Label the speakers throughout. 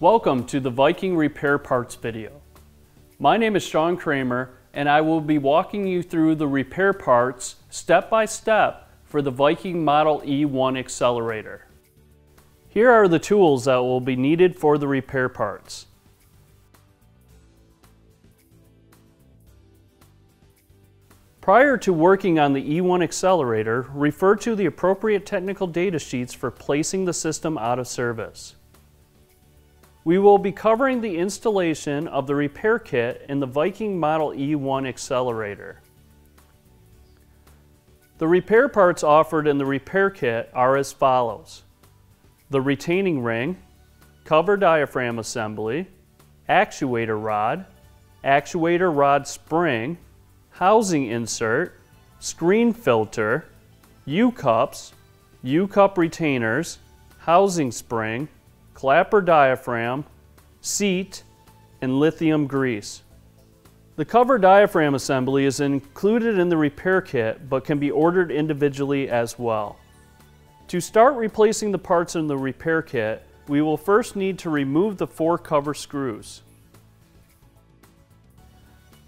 Speaker 1: Welcome to the Viking Repair Parts video. My name is Sean Kramer and I will be walking you through the repair parts step by step for the Viking Model E1 accelerator. Here are the tools that will be needed for the repair parts. Prior to working on the E1 accelerator, refer to the appropriate technical data sheets for placing the system out of service. We will be covering the installation of the repair kit in the Viking Model E1 accelerator. The repair parts offered in the repair kit are as follows. The retaining ring, cover diaphragm assembly, actuator rod, actuator rod spring, housing insert, screen filter, U-cups, U-cup retainers, housing spring, clapper diaphragm, seat, and lithium grease. The cover diaphragm assembly is included in the repair kit but can be ordered individually as well. To start replacing the parts in the repair kit, we will first need to remove the four cover screws.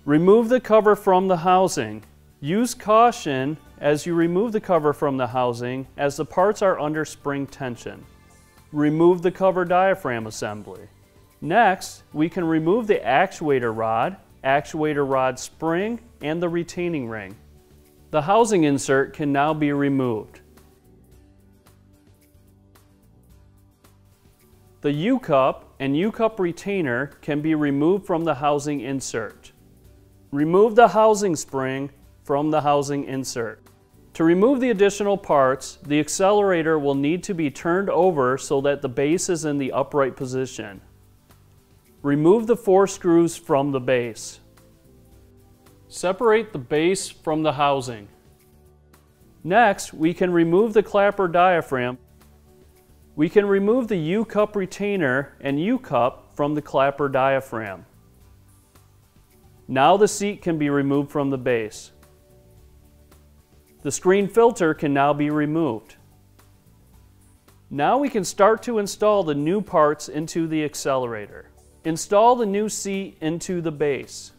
Speaker 1: Remove the cover from the housing. Use caution as you remove the cover from the housing as the parts are under spring tension. Remove the cover diaphragm assembly. Next, we can remove the actuator rod, actuator rod spring, and the retaining ring. The housing insert can now be removed. The U-cup and U-cup retainer can be removed from the housing insert. Remove the housing spring from the housing insert. To remove the additional parts, the accelerator will need to be turned over so that the base is in the upright position. Remove the four screws from the base. Separate the base from the housing. Next, we can remove the clapper diaphragm. We can remove the U-cup retainer and U-cup from the clapper diaphragm. Now the seat can be removed from the base. The screen filter can now be removed. Now we can start to install the new parts into the accelerator. Install the new seat into the base.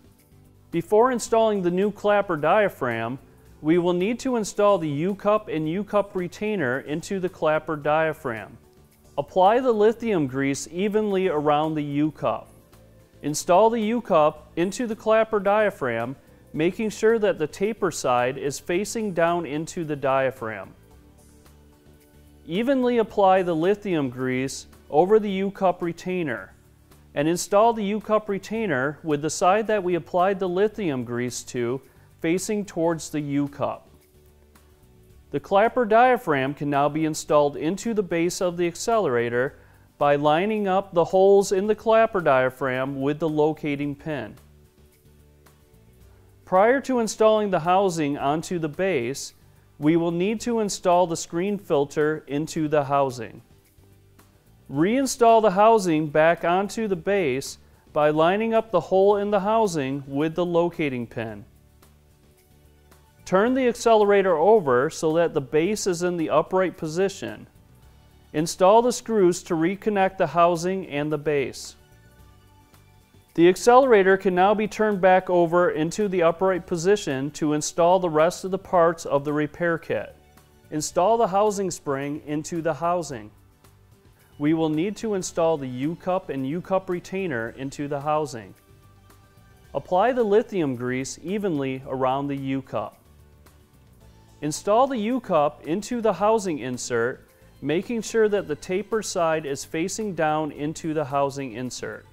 Speaker 1: Before installing the new clapper diaphragm, we will need to install the U-cup and U-cup retainer into the clapper diaphragm. Apply the lithium grease evenly around the U-cup. Install the U-cup into the clapper diaphragm, making sure that the taper side is facing down into the diaphragm. Evenly apply the lithium grease over the U-cup retainer and install the U-cup retainer with the side that we applied the lithium grease to facing towards the U-cup. The clapper diaphragm can now be installed into the base of the accelerator by lining up the holes in the clapper diaphragm with the locating pin. Prior to installing the housing onto the base, we will need to install the screen filter into the housing. Reinstall the housing back onto the base by lining up the hole in the housing with the locating pin. Turn the accelerator over so that the base is in the upright position. Install the screws to reconnect the housing and the base. The accelerator can now be turned back over into the upright position to install the rest of the parts of the repair kit. Install the housing spring into the housing. We will need to install the U-cup and U-cup retainer into the housing. Apply the lithium grease evenly around the U-cup. Install the U-cup into the housing insert making sure that the taper side is facing down into the housing insert.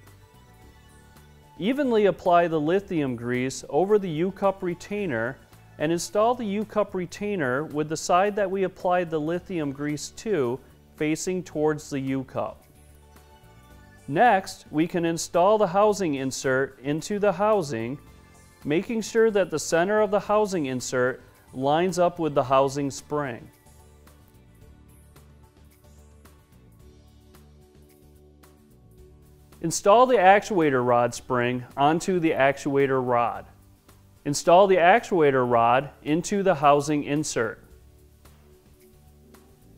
Speaker 1: Evenly apply the lithium grease over the U-cup retainer and install the U-cup retainer with the side that we applied the lithium grease to facing towards the U-cup. Next, we can install the housing insert into the housing, making sure that the center of the housing insert lines up with the housing spring. Install the actuator rod spring onto the actuator rod. Install the actuator rod into the housing insert.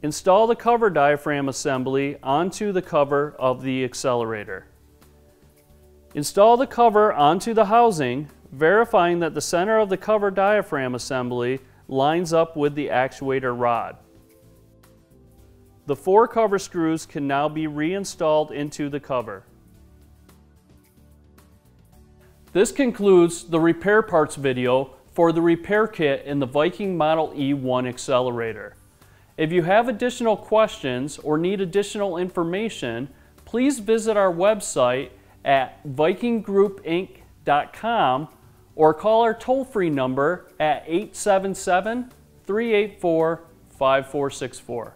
Speaker 1: Install the cover diaphragm assembly onto the cover of the accelerator. Install the cover onto the housing, verifying that the center of the cover diaphragm assembly lines up with the actuator rod. The four cover screws can now be reinstalled into the cover. This concludes the repair parts video for the repair kit in the Viking Model E1 accelerator. If you have additional questions or need additional information, please visit our website at vikinggroupinc.com or call our toll-free number at 877 384 5464.